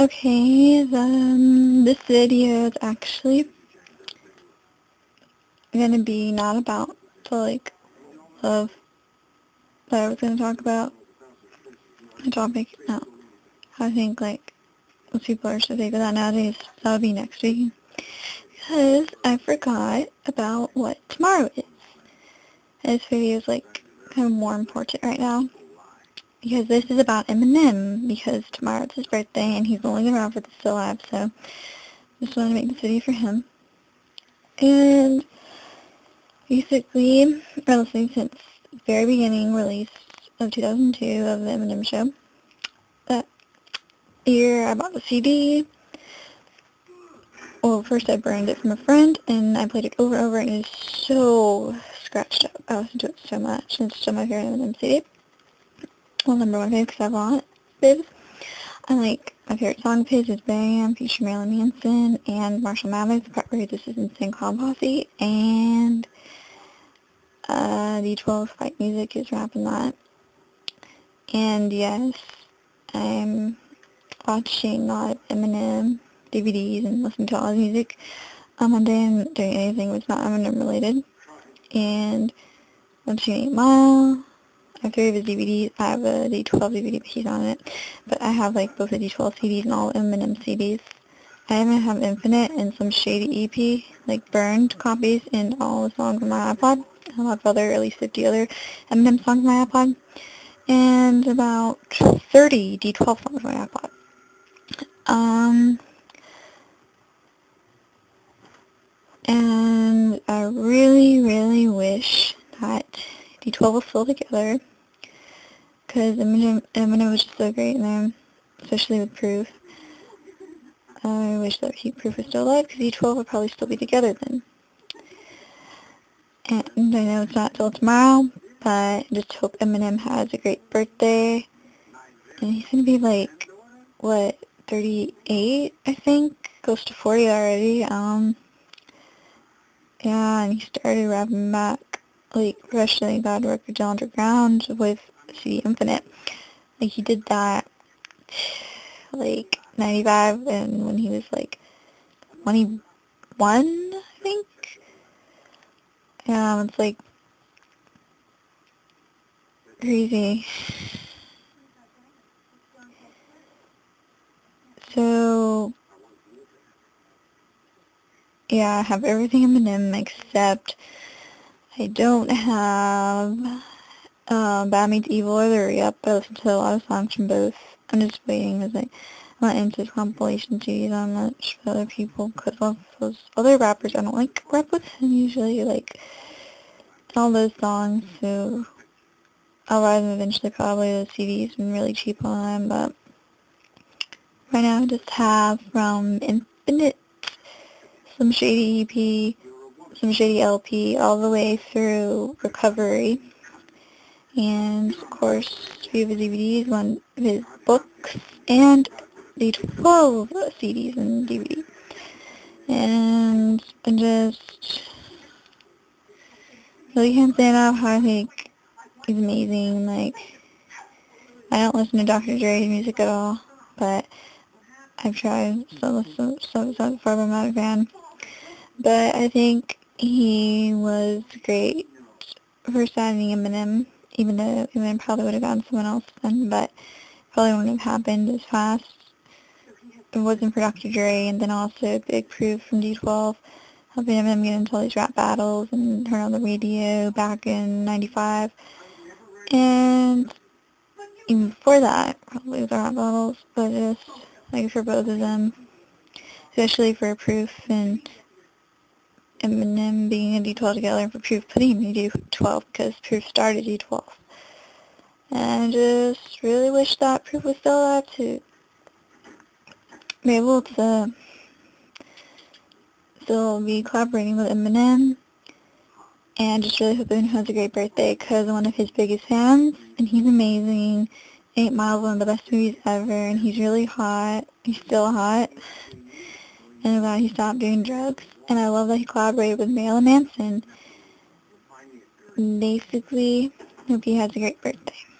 Okay, then this video is actually gonna be not about the like love that I was gonna talk about. The topic, no. I think like most people are so big with that nowadays. That'll be next week because I forgot about what tomorrow is. This video is like kind of more important right now because this is about Eminem because tomorrow's his birthday and he's only around for the still alive so just wanted to make this video for him. And basically, been listening since the very beginning release of 2002 of the Eminem Show. That year I bought the CD. Well, first I burned it from a friend and I played it over and over and it is so scratched up. I listened to it so much and it's still my favorite Eminem CD well, number one favorite because I a bibs. I like my favorite song his is Bam, featuring Marilyn Manson and Marshall Mathers, the part where this is Insane Clown Posse, and uh, D12 Fight Music is rapping that. And yes, I'm watching a of Eminem DVDs and listening to all his music on Monday and doing anything that's not Eminem related. And watching 8 Mile, Have three of his DVDs. I have a D12 DVD, but he's on it. But I have like both the D12 CDs and all Eminem CDs. I even have Infinite and Slim Shady EP, like burned copies, and all the songs on my iPod. I have other, at least 50 other Eminem songs on my iPod. And about 30 D12 songs on my iPod. Um, and I really, really wish that D12 was still together because Eminem, Eminem was just so great in them, especially with Proof. I wish that he, Proof was still alive because D12 would probably still be together then. And I know it's not till tomorrow, but just hope Eminem has a great birthday. And he's going to be like, what, 38, I think? Close to 40 already. Um, yeah, and he started rapping back, like, professionally, God Records Underground with CD Infinite. Like he did that like 95 and when he was like 21, I think. Yeah, it's like crazy. So, yeah, I have everything Eminem except I don't have um, Bad Meets Evil or the Re-Up. I listen to a lot of songs from both. I'm just waiting because I'm not into compilation CDs that much for other people because of those other rappers I don't like rap with and usually like all those songs so I'll buy them eventually probably the CDs been really cheap on them but right now I just have from Infinite Slim Shady EP Shady LP all the way through Recovery and of course few of his DVDs, one of his books, and the 12 CDs and DVDs. And I just really can't say enough how I think he's amazing. Like, I don't listen to Dr. Dre's music at all, but I've tried so listen so so far, but I'm not a fan. But I think he was great for signing Eminem even though Eminem probably would have gotten someone else then, but probably wouldn't have happened as fast. It wasn't for Dr. Dre, and then also Big Proof from D12, helping Eminem get into all these rap battles and turn on the radio back in 95. And even before that, probably with the rap battles, but just, like, for both of them, especially for Proof and Eminem being in D12 together for Proof putting in D12 because Proof started D12. And I just really wish that Proof was still alive to be able to still be collaborating with Eminem. And just really hope Eminem has a great birthday because I'm one of his biggest fans and he's amazing. 8 Mile one of the best movies ever and he's really hot. He's still hot. And glad he stopped doing drugs and I love that he collaborated with Marilyn Manson. Basically, hope he has a great birthday.